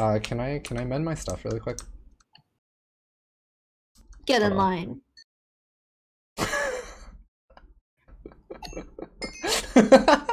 Uh, can I can I mend my stuff really quick? Get in on. line.